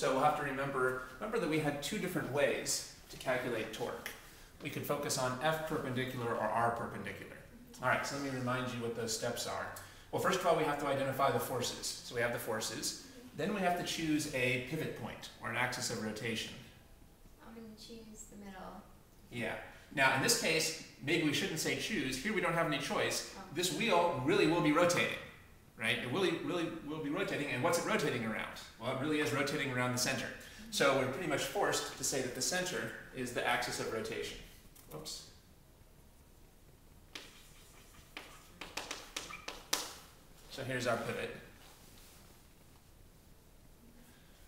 So we'll have to remember, remember that we had two different ways to calculate torque. We could focus on F perpendicular or R perpendicular. All right, so let me remind you what those steps are. Well, first of all, we have to identify the forces. So we have the forces. Then we have to choose a pivot point or an axis of rotation. I'm gonna choose the middle. Yeah. Now, in this case, maybe we shouldn't say choose. Here we don't have any choice. Oh. This wheel really will be rotating, right? It really, really will be rotating. And what's it rotating around? Well, it really is rotating around the center. So we're pretty much forced to say that the center is the axis of rotation. Whoops. So here's our pivot.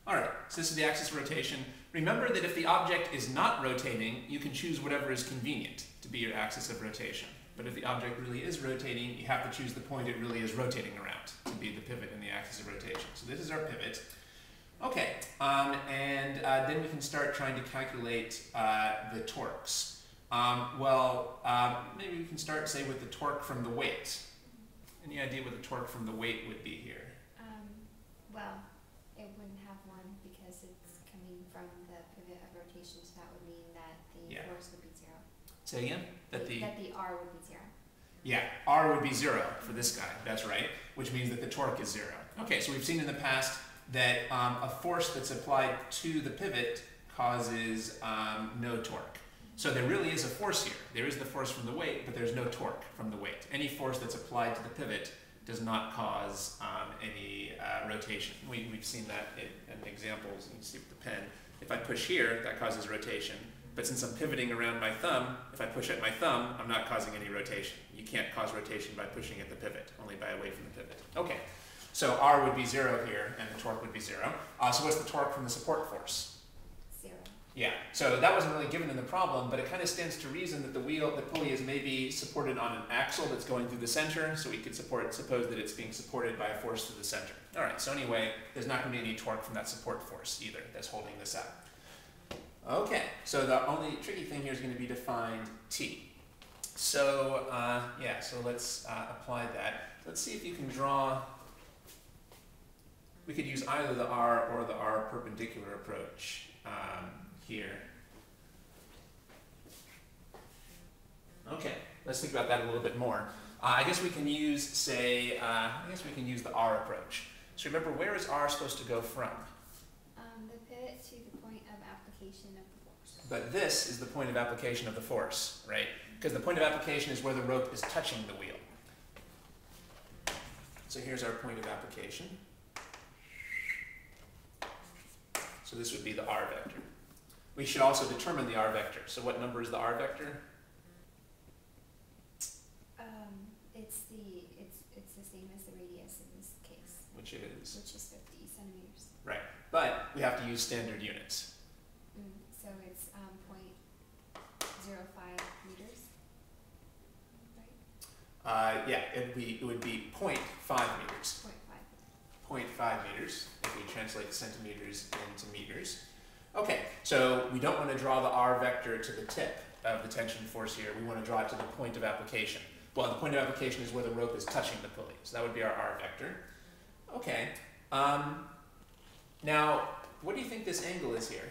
All right, so this is the axis of rotation. Remember that if the object is not rotating, you can choose whatever is convenient to be your axis of rotation. But if the object really is rotating, you have to choose the point it really is rotating around to be the pivot in the axis of rotation. So this is our pivot. Okay, um, and uh, then we can start trying to calculate uh, the torques. Um, well, um, maybe we can start, say, with the torque from the weight. Any idea what the torque from the weight would be here? Um, well, it wouldn't have one because it's coming from the pivot of rotation, so that would mean that the Yeah. force would be zero. Say again? That the That the R would be zero. Yeah, R would be zero for this guy, that's right, which means that the torque is zero. Okay, so we've seen in the past that um, a force that's applied to the pivot causes um, no torque. So there really is a force here. There is the force from the weight, but there's no torque from the weight. Any force that's applied to the pivot does not cause um, any uh, rotation. We, we've seen that in, in examples. You can see with the pen. If I push here, that causes rotation. But since I'm pivoting around my thumb, if I push at my thumb, I'm not causing any rotation. You can't cause rotation by pushing at the pivot, only by away from the pivot. Okay, so R would be zero here, and the torque would be zero. Uh, so what's the torque from the support force? Zero. Yeah, so that wasn't really given in the problem, but it kind of stands to reason that the wheel, the pulley is maybe supported on an axle that's going through the center, so we could support, suppose that it's being supported by a force to the center. All right, so anyway, there's not going to be any torque from that support force either that's holding this up. Okay, so the only tricky thing here is going to be to find T. So, uh, yeah, so let's uh, apply that. Let's see if you can draw, we could use either the R or the R perpendicular approach um, here. Okay, let's think about that a little bit more. Uh, I guess we can use, say, uh, I guess we can use the R approach. So remember, where is R supposed to go from? Um, the pivot to the point of application of the force. But this is the point of application of the force, right? Because the point of application is where the rope is touching the wheel. So here's our point of application. So this would be the r vector. We should also determine the r vector. So what number is the r vector? Um, it's the, it's, it's the same as the radius in this case, Which is, which is fifty centimeters. Right, but we have to use standard units. Mm, so it's, um, point zero five meters. Right? Uh, yeah, it would be, it would be 0.5 meters. Point five. 0.5 meters if we translate centimeters into meters. Okay, so we don't want to draw the r vector to the tip of the tension force here. We want to draw it to the point of application. Well, the point of application is where the rope is touching the pulley. So that would be our r vector. Okay. Um, now, what do you think this angle is here?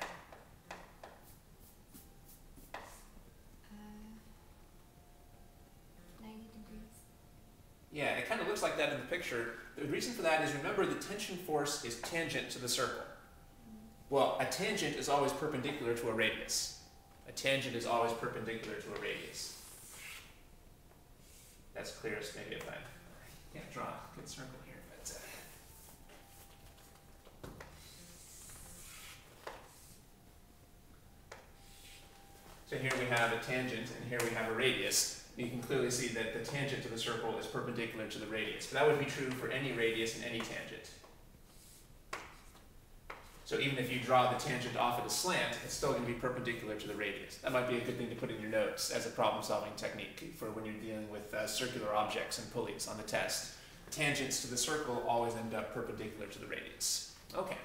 Yeah, it kind of looks like that in the picture. The reason for that is remember the tension force is tangent to the circle. Well, a tangent is always perpendicular to a radius. A tangent is always perpendicular to a radius. That's clearest maybe if I can't draw a good circle here, but uh, So here we have a tangent and here we have a radius. You can clearly see that the tangent to the circle is perpendicular to the radius. But that would be true for any radius and any tangent. So even if you draw the tangent off at a slant, it's still going to be perpendicular to the radius. That might be a good thing to put in your notes as a problem-solving technique for when you're dealing with uh, circular objects and pulleys on the test. Tangents to the circle always end up perpendicular to the radius. Okay.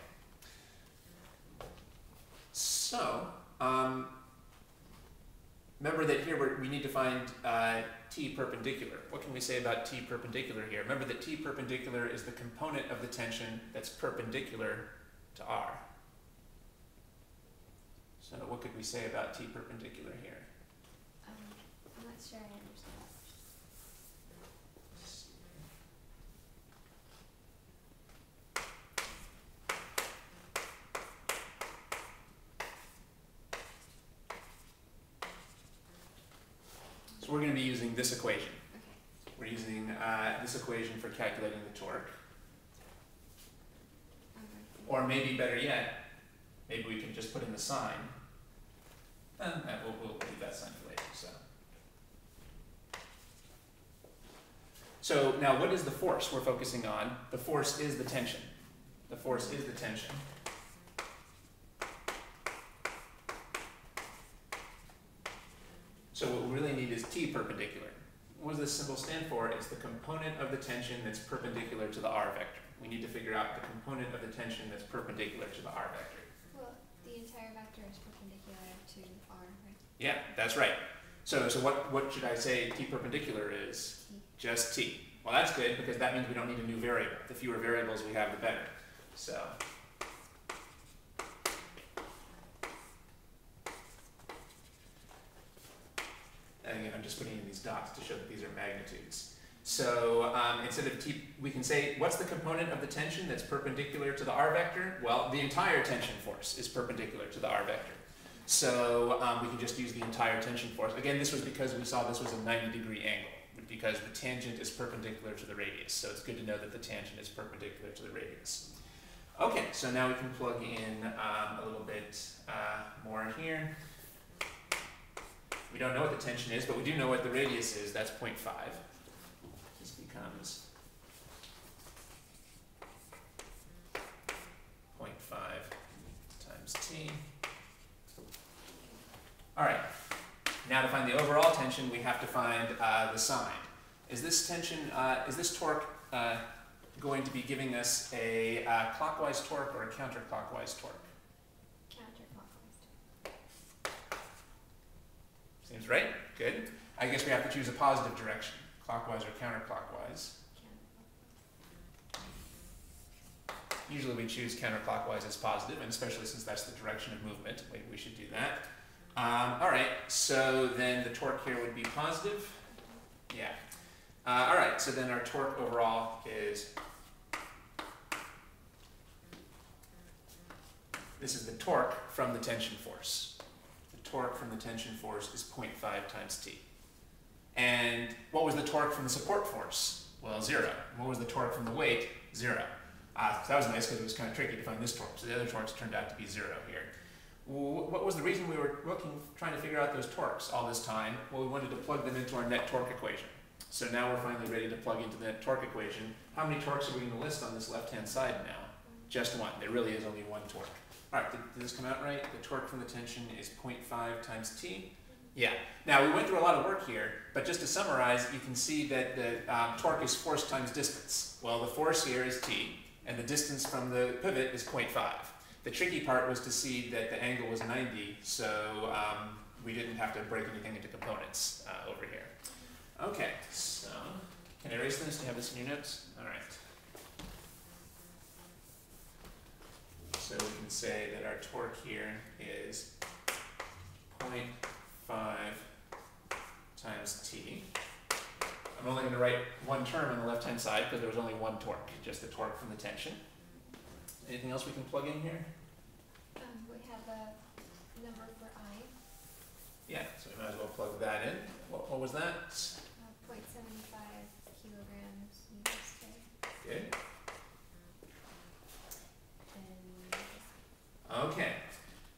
So, um, Remember that here we need to find uh, t perpendicular. What can we say about t perpendicular here? Remember that t perpendicular is the component of the tension that's perpendicular to r. So what could we say about t perpendicular here? Um, I'm not sure I understand. So we're going to be using this equation. Okay. We're using uh, this equation for calculating the torque. Or maybe better yet, maybe we can just put in the sign. Uh, we'll, we'll leave that sign for later, so. So now what is the force we're focusing on? The force is the tension. The force is the tension. So what we really need is T perpendicular. What does this symbol stand for? It's the component of the tension that's perpendicular to the R vector. We need to figure out the component of the tension that's perpendicular to the R vector. Well, the entire vector is perpendicular to R, right? Yeah, that's right. So, so what, what should I say T perpendicular is? T. Just T. Well, that's good because that means we don't need a new variable. The fewer variables we have, the better. So. And again, I'm just putting in these dots to show that these are magnitudes. So um, instead of T, we can say, what's the component of the tension that's perpendicular to the R vector? Well, the entire tension force is perpendicular to the R vector. So um, we can just use the entire tension force. Again, this was because we saw this was a 90 degree angle, because the tangent is perpendicular to the radius. So it's good to know that the tangent is perpendicular to the radius. Okay, so now we can plug in um, a little bit uh, more here. We don't know what the tension is, but we do know what the radius is. That's 0.5. This becomes 0.5 times t. All right. Now to find the overall tension, we have to find uh, the sign. Is this tension, uh, is this torque uh, going to be giving us a uh, clockwise torque or a counterclockwise torque? Counterclockwise. Seems right. Good. I guess we have to choose a positive direction, clockwise or counterclockwise. Usually we choose counterclockwise as positive, and especially since that's the direction of movement, maybe we should do that. Um, all right, so then the torque here would be positive. Yeah. Uh, all right, so then our torque overall is. This is the torque from the tension force. Torque from the tension force is 0.5 times t. And what was the torque from the support force? Well, zero. What was the torque from the weight? Zero. Uh, so that was nice because it was kind of tricky to find this torque. So the other torques turned out to be zero here. What was the reason we were looking, trying to figure out those torques all this time? Well, we wanted to plug them into our net torque equation. So now we're finally ready to plug into the net torque equation. How many torques are we going to list on this left-hand side now? Just one. There really is only one torque. All right, did, did this come out right? The torque from the tension is 0.5 times t. Yeah. Now we went through a lot of work here, but just to summarize, you can see that the um, torque is force times distance. Well, the force here is t, and the distance from the pivot is 0.5. The tricky part was to see that the angle was 90, so um, we didn't have to break anything into components uh, over here. Okay, so can I erase this? Do you have this in your notes? All right. So we can say that our torque here is 0.5 times t. I'm only going to write one term on the left-hand side because there was only one torque, just the torque from the tension. Anything else we can plug in here? Um, we have a number for I, Yeah, so we might as well plug that in. What, what was that? uh, point seven five kilograms meters Good. and Okay.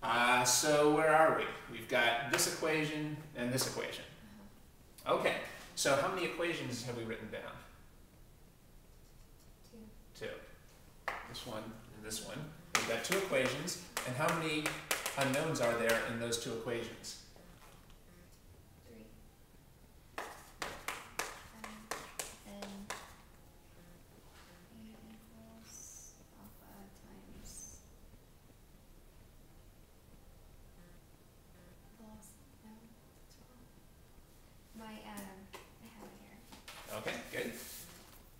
Uh, so where are we? We've got this equation and this equation. Okay. So how many equations have we written down? two, Two. This one and this one. We've got two equations, and how many unknowns are there in those two equations?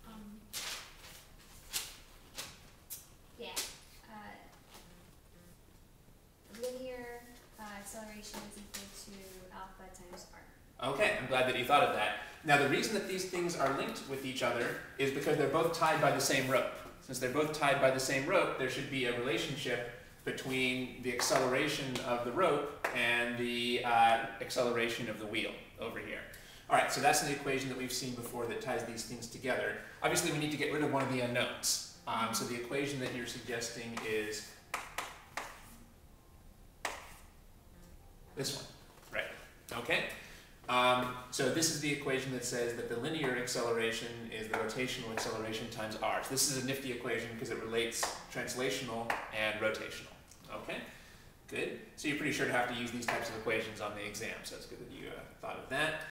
Um, yeah. Uh, linear uh, acceleration is equal to alpha times r. Okay, I'm glad that you thought of that. Now, the reason that these things are linked with each other is because they're both tied by the same rope. Since they're both tied by the same rope, there should be a relationship between the acceleration of the rope and the uh, acceleration of the wheel over here. All right, so that's an equation that we've seen before that ties these things together. Obviously, we need to get rid of one of the unknowns. Um, so the equation that you're suggesting is this one, right? Okay. Um, so this is the equation that says that the linear acceleration is the rotational acceleration times r. So this is a nifty equation because it relates translational and rotational. Okay, good. So you're pretty sure to have to use these types of equations on the exam, so it's good that you uh, thought of that.